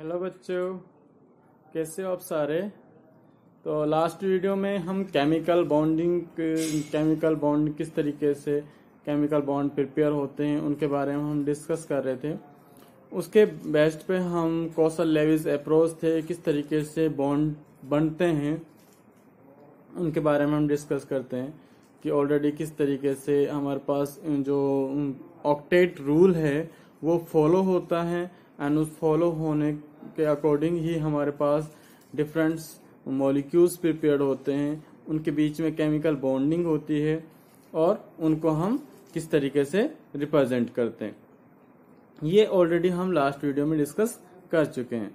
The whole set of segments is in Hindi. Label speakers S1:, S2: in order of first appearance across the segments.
S1: हेलो बच्चों, कैसे हो आप सारे? तो लास्ट वीडियो में हम केमिकल बॉन्डिंग केमिकल बॉन्ड किस तरीके से केमिकल बॉन्ड प्रिपेयर होते हैं, उनके बारे में हम डिस्कस कर रहे थे। उसके बेस्ट पे हम कौशल लेविस अप्रोच थे, किस तरीके से बॉन्ड बनते हैं, उनके बारे में हम डिस्कस करते हैं कि ऑलरेडी किस तरीके से हमारे पास जो ऑक्टेट रूल है, वो फॉलो होता है एंड उस फॉलो होने के अकॉर्डिंग ही हमारे पास डिफरेंट मॉलिक्यूल्स प्रिपेयर होते हैं। उनके बीच में केमिकल बॉन्डिंग होती है और उनको हम किस तरीके से रिप्रेजेंट करते हैं। ये ऑलरेडी हम लास्ट वीडियो में डिस्कस कर चुके हैं।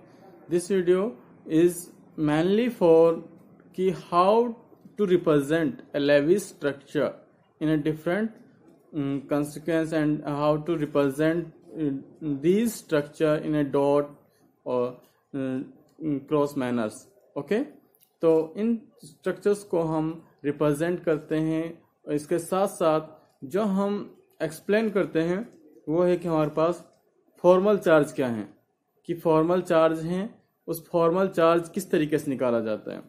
S1: This video is mainly for कि how to represent structure in a different um, consequence and how to represent uh, these structure in a dot uh, cross manners okay? तो इन स्ट्रक्चर्स को हम रिप्रेजेंट करते हैं। और इसके साथ साथ जो हम एक्सप्लेन करते हैं वो है कि हमारे पास फॉर्मल चार्ज क्या है? कि फॉर्मल चार्ज हैं उस फॉर्मल चार्ज किस तरीके से निकाला जाता है?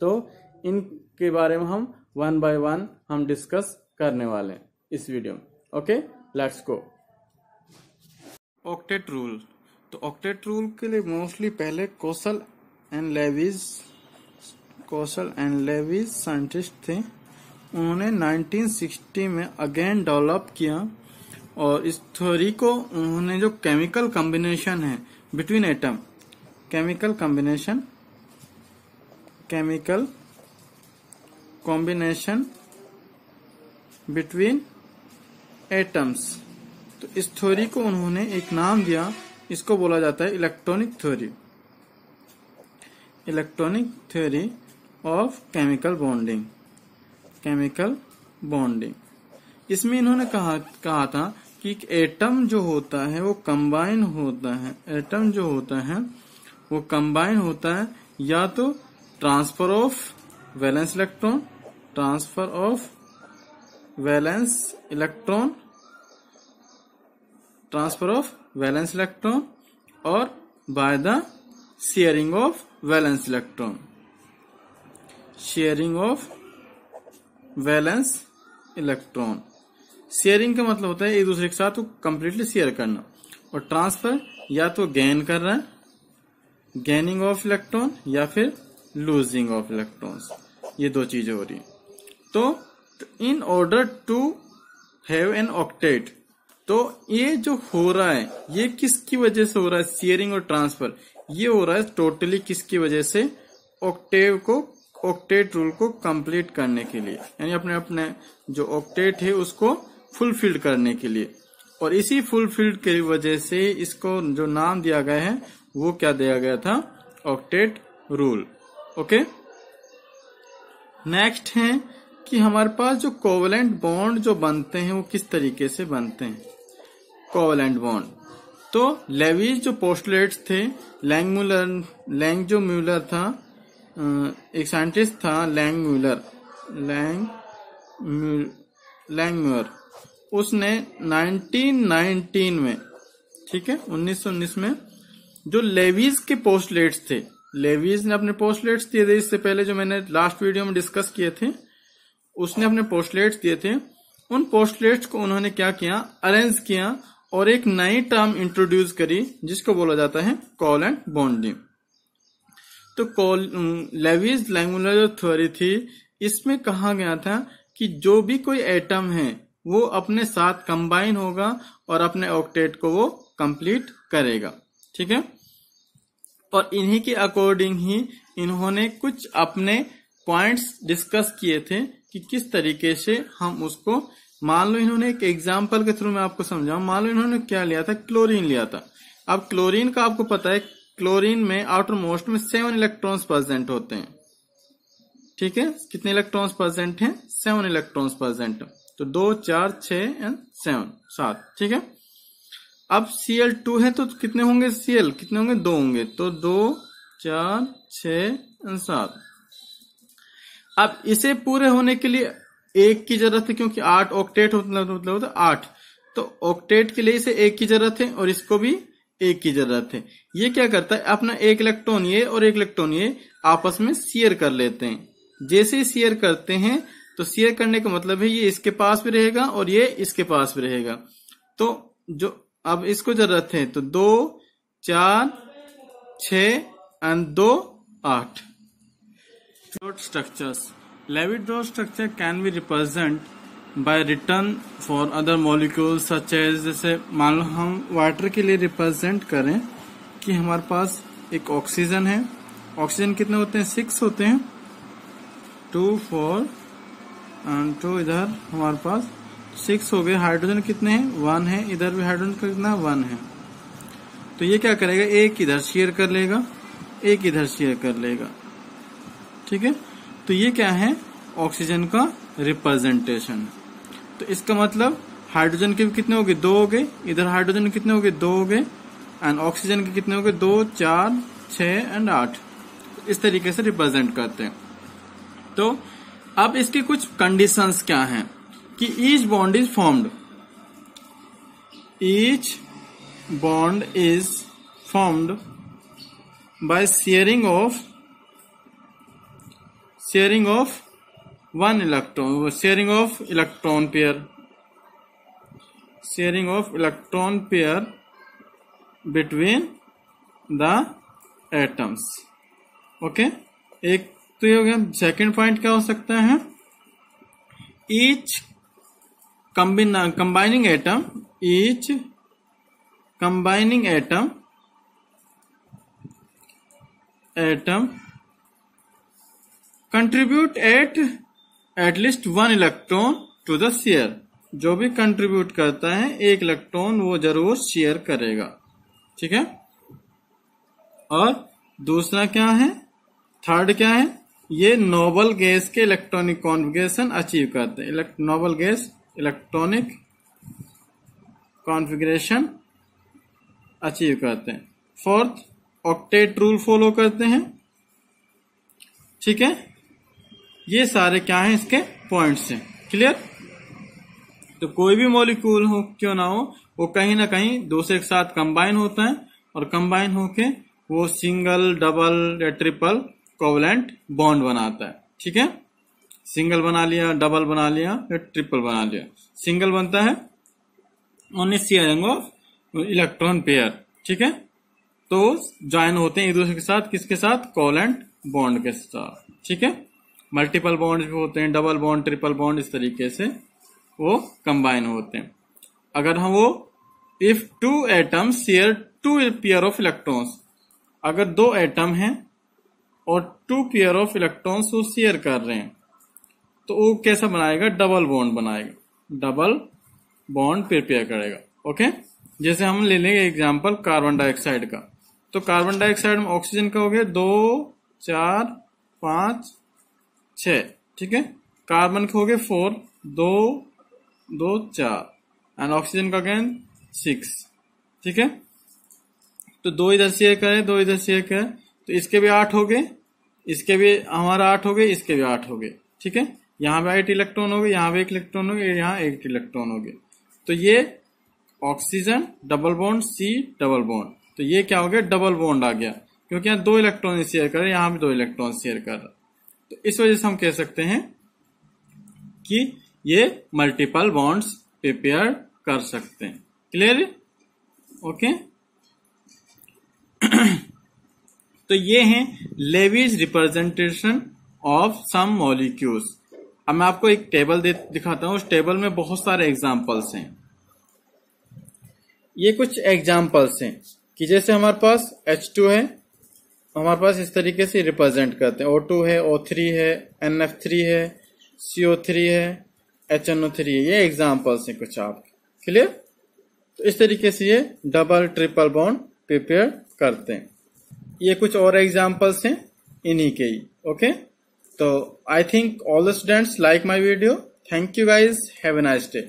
S1: तो इनके बारे में हम वन बाय वन हम डिस्कस करने वाले हैं इस वीडियो में okay let's go octet rule तो ऑक्टेट रूल के लिए मोस्टली पहले Kossel and Lewis Kossel and Lewis scientist थे। उन्होंने 1960 में अगेन डेवलप किया और इस थ्योरी को उन्होंने जो केमिकल कॉम्बिनेशन है between atom chemical combination chemical combination between atoms तो इस थ्योरी को उन्होंने एक नाम दिया इसको बोला जाता है electronic theory electronic theory of chemical bonding chemical bonding इसमें इन्होंने कहा कहा था कि एटम जो होता है, वो कंबाइन होता है. एटम जो होता है, वो कंबाइन होता है या तो transfer of valence electron transfer of valence electron transfer of valence electron और by the sharing of valence electron sharing of valence electron sharing का मतलब होता है एक दूसरे के साथ वो कंप्लीटली शेयर करना। और ट्रांसफ़र या तो गेन कर रहा है गेनिंग ऑफ़ इलेक्ट्रॉन या फिर लूजिंग ऑफ़ इलेक्ट्रॉन्स ये दो चीज़ें हो रही तो in order to have an octet तो ये जो हो रहा है, ये किसकी वजह से हो रहा है? शेयरिंग और ट्रांसफ़र ये हो रहा है टोटली किसकी वजह से? ऑक्टेव को ऑक्टेट रूल को कंप्लीट करने के लिए. यानी अपने अपने जो ऑक्टेट है, उसको फुलफिल्ड करने के लिए. और इसी फुलफिल्ड की वजह से इसको जो नाम दिया गया है, वो क्या दिया गया था? ऑक्टेट रूल ओके नेक्स्ट है कि हमारे पास जो कोवलेंट बॉन्ड जो बनते हैं, वो किस तरीके से बनते हैं? कोवलेंट बॉन्ड तो लेविज जो पोस्टलेट्स थे लैंग म्यूलर लैंग जो म्यूलर था एक साइंटिस्ट था Langmuir Lang Langmuir उसने 1919 में, ठीक है 1919 में जो लेवीज के पोस्टलेट्स थे लेवीज ने अपने पोस्टलेट्स दिए थे, इससे पहले जो मैंने लास्ट वीडियो में डिस्कस किए थे, उसने अपने पोस्टलेट्स दिए थे। उन पोस्टलेट्स को उन्होंने क्या किया? अरेंज किया। और एक नई टर्म इंट्रोड्यूस करी, जिसको बोला जाता है कॉल एंड बॉन्डिंग तो कॉल लेवीज लैंगुलर थ्योरी थी, इसमें कहा गया था कि जो भी कोई एटम है, वो अपने साथ कंबाइन होगा और अपने ऑक्टेट को वो कंप्लीट करेगा। ठीक है? और इन्हीं के अकॉर्डिंग ही इन्होंने कुछ अपने पॉइंट्स डिस्कस किए थे कि किस तरीके से हम उसको मान लो इन्होंने एक एग्ज़ाम्पल के थ्रू मैं आपको समझाऊं। मान लो इन्होंने क्या लिया था? क्लोरीन लिया था। अब क्लोरीन का आपको पता है क्लोरीन में आउटर मोस्ट में सेवन इलेक्ट्रॉन्स प्रेजेंट होते हैं। ठीक है? कितने इलेक्ट्रॉन्स प्रेजेंट हैं? सेवन इलेक्ट्रॉन्स प्रेजेंट तो दो, चार छ एंड सेवन सात। ठीक है? अब Cl टू है तो कितने होंगे? Cl कितने होंगे? दो होंगे। तो दो, चार छ एंड सात। अब इसे पूरे होने के लिए एक की ज़रूरत है क्योंकि आठ ऑक्टेट मतलब मतलब होता आठ। तो ऑक्टेट के लिए इसे एक की ज़रूरत है और इसको भी एक की ज़रूरत है ये क्या करता है? अपना एक इलेक्ट्रॉन, ये और एक इलेक्ट्रॉन, ये आपस में शेयर कर लेते हैं। जैसे ही शेयर करते हैं तो शेयर करने का मतलब है ये इसके पास भी रहेगा और ये इसके पास भी रहेगा। तो जो, अब इसको ज़रूरत है तो दो, चार छ एंड दो, आठ। Structures लेविड्रॉ structure can be represent by return for other molecule such as जैसे मान लो हम वाटर के लिए रिप्रेजेंट करें कि हमारे पास एक ऑक्सीजन है। ऑक्सीजन कितने होते हैं? सिक्स होते हैं। टू फोर एंड टू इधर हमारे पास सिक्स हो गए। हाइड्रोजन कितने हैं? वन है। इधर भी हाइड्रोजन कितना? वन है। तो ये क्या करेगा? एक इधर शेयर कर लेगा। एक इधर शेयर कर लेगा। ठीक है? तो ये क्या है? ऑक्सीजन का रिप्रेजेंटेशन। तो इसका मतलब हाइड्रोजन के भी कितने हो गए? दो हो गए। इधर हाइड्रोजन के कितने हो गए? दो हो गए। एंड ऑक्सीजन के कितने हो गए? दो, चार छ एंड आठ। इस तरीके से रिप्रेजेंट करते हैं। तो अब इसके कुछ कंडीशंस क्या हैं? कि each bond is formed each bond is formed by sharing of sharing of one electron sharing of electron pair sharing of electron pair between the atoms okay okay? एक तो ये हो गया सेकेंड पॉइंट क्या हो सकता है each combining atom each combining atom atom contribute at at least one electron to the share जो भी कंट्रीब्यूट करता है, एक इलेक्ट्रॉन वो ज़रूर शेयर करेगा। ठीक है? और दूसरा क्या है? थर्ड क्या है? ये नोबल गैस के इलेक्ट्रॉनिक कॉन्फ़िगरेशन अचीव करते हैं। Noble gas electronic configuration achieve करते हैं। फोर्थ ऑक्टेट रूल फॉलो करते हैं। ठीक है? ये सारे क्या हैं इसके पॉइंट्स हैं। क्लियर तो कोई भी मॉलिक्यूल हो, क्यों ना हो, वो कहीं ना कहीं दूसरे के साथ कंबाइन होता है और कंबाइन होके वो सिंगल डबल या ट्रिपल कोवलेंट बॉन्ड बनाता है। ठीक है? सिंगल बना लिया डबल बना लिया या ट्रिपल बना लिया। सिंगल बनता है ओनली ऑफ़ इलेक्ट्रॉन पेयर ठीक है? तो ज्वाइन होते हैं एक दूसरे के साथ, किसके साथ? कोवलेंट बॉन्ड के साथ। ठीक है? मल्टीपल बॉन्ड भी होते हैं, डबल बॉन्ड, ट्रिपल बॉन्ड, इस तरीके से वो कंबाइन होते हैं। अगर हम वो if two atoms share two pair of electrons अगर दो एटम हैं और टू पेयर ऑफ़ इलेक्ट्रॉन्स वो शेयर कर रहे हैं तो वो कैसा बनाएगा? डबल बॉन्ड बनाएगा। डबल बॉन्ड प्रिपेयर करेगा। ओके जैसे हम ले लेंगे एग्ज़ाम्पल कार्बन डाइऑक्साइड का। तो कार्बन डाइऑक्साइड में ऑक्सीजन का हो गया दो, चार, पाँच छ, ठीक है? कार्बन के हो गए फोर दो दो, चार। एंड ऑक्सीजन का गैन सिक्स ठीक है? तो दो इधर शेयर करें दो इधर शेयर करें तो इसके भी आठ हो गए, इसके भी हमारा आठ हो गए, इसके भी आठ हो गए, ठीक है? यहाँ पे एट इलेक्ट्रॉन हो गए, यहाँ पे एक इलेक्ट्रॉन हो गए, यहाँ एक इलेक्ट्रॉन हो गए। तो ये oxygen double bond C double bond तो ये क्या हो गया? डबल बॉन्ड आ गया। क्योंकि यहाँ दो इलेक्ट्रॉन शेयर कर रहे हैं, यहाँ भी दो इलेक्ट्रॉन शेयर कर रहा तो इस वजह से हम कह सकते हैं कि ये मल्टीपल बॉन्ड्स प्रिपेयर कर सकते हैं। क्लियर ओके तो ये हैं Lewis representation of some molecules अब मैं आपको एक टेबल दिखाता हूँ। उस टेबल में बहुत सारे एग्जाम्पल्स हैं। ये कुछ एग्जाम्पल्स हैं कि जैसे हमारे पास H2 है हमारे पास इस तरीके से रिप्रेजेंट करते हैं। O2 है O3 है NF3 है CO3 है HNO3 है। ये एग्जाम्पल्स हैं कुछ आप। क्लियर तो इस तरीके से ये डबल ट्रिपल बॉन्ड प्रिपेयर करते हैं। ये कुछ और एग्जाम्पल्स हैं इन्हीं के ही ओके तो I think all the students like my video thank you guys have a nice day